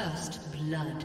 First blood.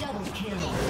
Double kill.